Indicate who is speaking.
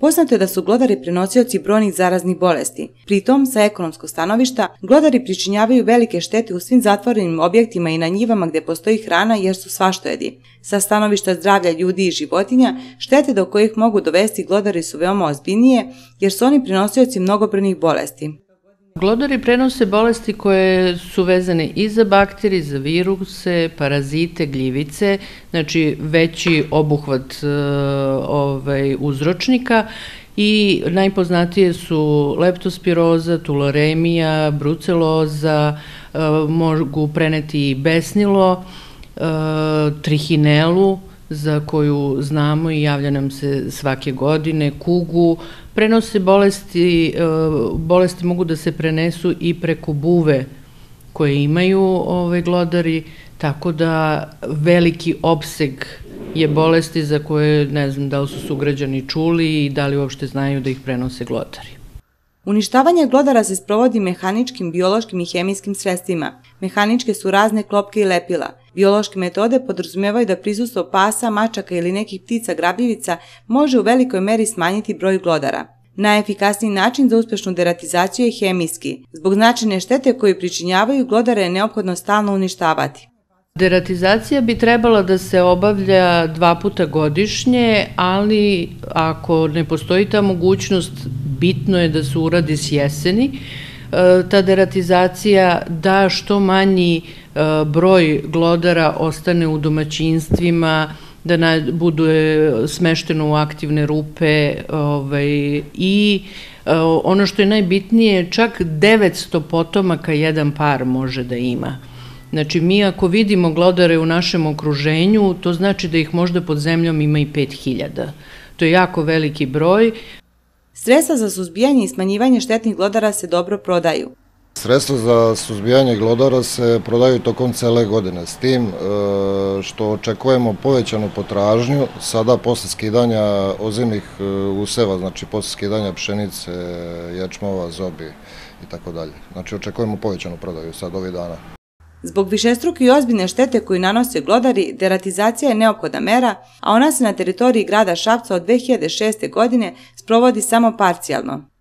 Speaker 1: Poznato je da su glodari prenosioci brojnih zaraznih bolesti. Pritom, sa ekonomskog stanovišta, glodari pričinjavaju velike štete u svim zatvorenim objektima i na njivama gde postoji hrana jer su svaštojedi. Sa stanovišta zdravlja ljudi i životinja, štete do kojih mogu dovesti glodari su veoma ozbiljnije jer su oni prenosioci mnogobrojnih bolesti.
Speaker 2: Glodari prenose bolesti koje su vezane i za bakterije, za viruse, parazite, gljivice, znači veći obuhvat e, ovaj, uzročnika i najpoznatije su leptospiroza, tularemija, bruceloza, e, mogu preneti i besnilo, e, trihinelu, za koju znamo i javlja nam se svake godine, kugu, prenose bolesti, e, bolesti mogu da se prenesu i preko buve koje imaju ove glodari, tako da veliki opseg je bolesti za koje ne znam da li su sugrađani čuli i da li uopšte znaju da ih prenose glodari.
Speaker 1: Uništavanje glodara se sprovodi mehaničkim, biološkim i hemijskim sredstvima. Mehaničke su razne klopke i lepila. Biološke metode podrazumevaju da prisustvo pasa, mačaka ili nekih ptica grabljivica može u velikoj meri smanjiti broj glodara. Najefikasniji način za uspešnu deratizaciju je hemijski. Zbog značajne štete koju pričinjavaju, glodare je neophodno stalno uništavati.
Speaker 2: Deratizacija bi trebala da se obavlja dva puta godišnje, ali ako ne postoji ta mogućnost, bitno je da se uradi s jeseni. E, ta deratizacija da što manji e, broj glodara ostane u domaćinstvima, da na, budu smešteno u aktivne rupe ovaj, i e, ono što je najbitnije, čak 900 potomaka jedan par može da ima. Znači, mi ako vidimo glodare u našem okruženju, to znači da ih možda pod zemljom ima i 5000. To je jako veliki broj.
Speaker 1: Sredstva za suzbijanje i smanjivanje štetnih glodara se dobro prodaju.
Speaker 3: Sredstva za suzbijanje glodara se prodaju tokom cele godine, s tim e, što očekujemo povećanu potražnju, sada posle skidanja ozimnih e, useva, znači posle skidanja pšenice, ječmova, zobi i tako dalje. Znači očekujemo povećanu prodaju sad ovih dana.
Speaker 1: Zbog višestruke i ozbiljne štete koju nanose glodari, deratizacija je neophodna mera, a ona se na teritoriji grada Šapca od 2006. godine sprovodi samo parcijalno.